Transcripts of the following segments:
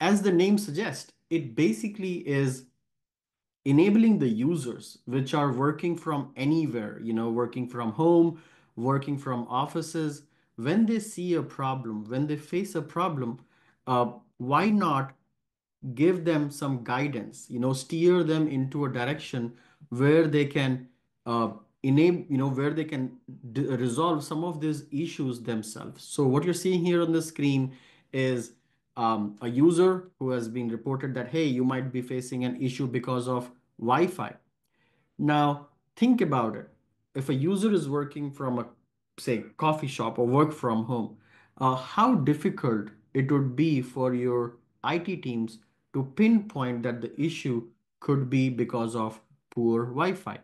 as the name suggests, it basically is enabling the users which are working from anywhere, you know, working from home, working from offices, when they see a problem, when they face a problem, uh, why not give them some guidance, you know, steer them into a direction where they can uh, enable, you know, where they can resolve some of these issues themselves. So what you're seeing here on the screen is um, a user who has been reported that, hey, you might be facing an issue because of Wi-Fi. Now, think about it. If a user is working from a, say, coffee shop or work from home, uh, how difficult it would be for your IT teams to pinpoint that the issue could be because of poor Wi-Fi.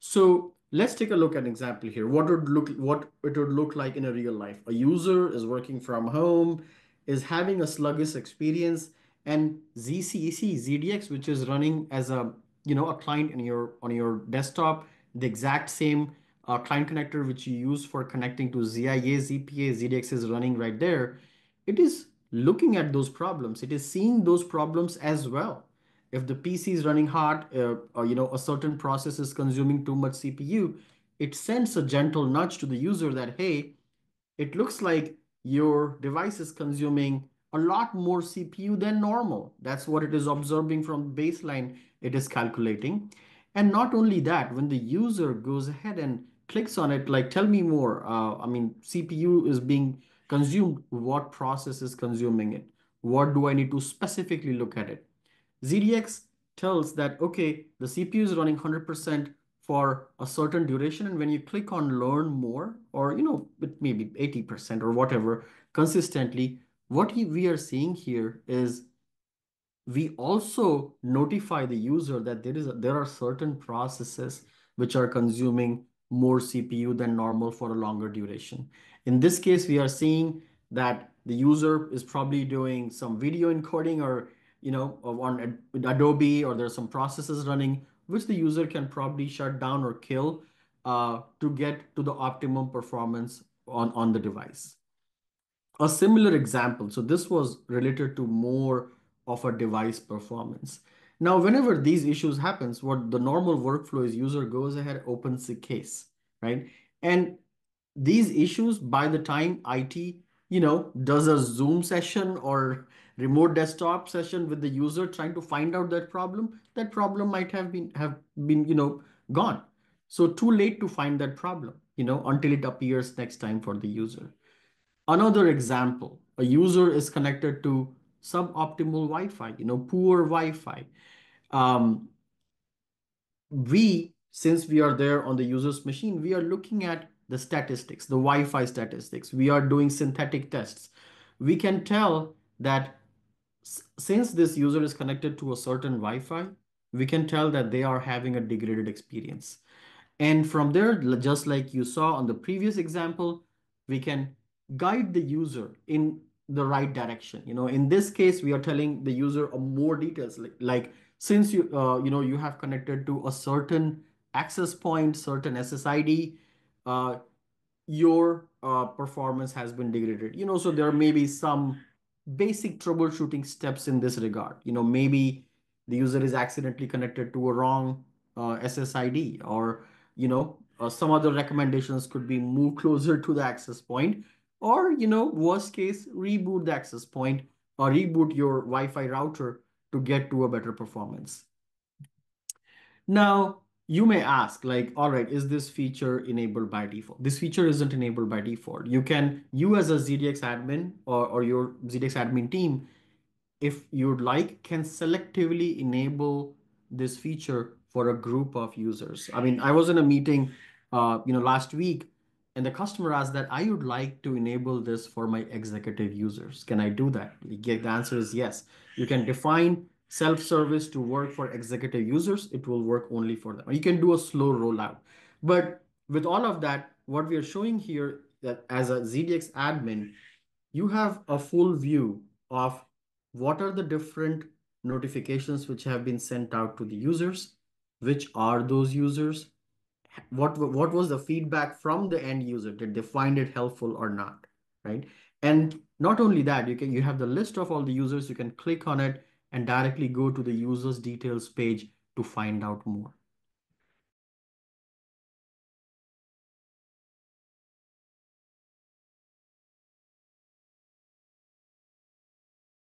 So let's take a look at an example here. What would look what it would look like in a real life. A user is working from home, is having a sluggish experience, and ZCC ZDX, which is running as a you know a client in your on your desktop, the exact same uh, client connector which you use for connecting to ZIA, ZPA, ZDX is running right there. It is looking at those problems. It is seeing those problems as well. If the PC is running hot, uh, or you know a certain process is consuming too much CPU, it sends a gentle nudge to the user that hey, it looks like your device is consuming a lot more CPU than normal. That's what it is observing from baseline it is calculating. And not only that, when the user goes ahead and clicks on it, like tell me more. Uh, I mean, CPU is being consumed, what process is consuming it? What do I need to specifically look at it? ZDX tells that, okay, the CPU is running 100% for a certain duration. And when you click on learn more, or, you know, it may 80% or whatever, consistently, what we are seeing here is we also notify the user that there is a, there are certain processes which are consuming more CPU than normal for a longer duration. In this case, we are seeing that the user is probably doing some video encoding or you know on Adobe or there's some processes running which the user can probably shut down or kill uh, to get to the optimum performance on, on the device. A similar example, so this was related to more of a device performance. Now, whenever these issues happens, what the normal workflow is user goes ahead, opens the case, right? And these issues by the time IT, you know, does a Zoom session or remote desktop session with the user trying to find out that problem, that problem might have been have been, you know, gone. So too late to find that problem, you know, until it appears next time for the user. Another example, a user is connected to suboptimal Wi-Fi, you know, poor Wi-Fi. Um, we, since we are there on the user's machine, we are looking at the statistics, the Wi-Fi statistics. We are doing synthetic tests. We can tell that since this user is connected to a certain Wi-Fi, we can tell that they are having a degraded experience. And from there, just like you saw on the previous example, we can guide the user in the right direction. You know, in this case, we are telling the user more details, like, like since you, uh, you know, you have connected to a certain access point, certain SSID, uh, your uh, performance has been degraded. You know, so there may be some basic troubleshooting steps in this regard. You know, maybe the user is accidentally connected to a wrong uh, SSID or, you know, uh, some other recommendations could be move closer to the access point or, you know, worst case, reboot the access point or reboot your Wi-Fi router to get to a better performance. Now, you may ask like, all right, is this feature enabled by default? This feature isn't enabled by default. You can, you as a ZDX admin or, or your ZDX admin team, if you'd like, can selectively enable this feature for a group of users. I mean, I was in a meeting, uh, you know, last week and the customer asked that I would like to enable this for my executive users. Can I do that? The answer is yes. You can define self-service to work for executive users, it will work only for them. You can do a slow rollout. But with all of that, what we are showing here that as a ZDX admin, you have a full view of what are the different notifications which have been sent out to the users, which are those users, what, what was the feedback from the end user? Did they find it helpful or not, right? And not only that, you can you have the list of all the users, you can click on it and directly go to the users details page to find out more.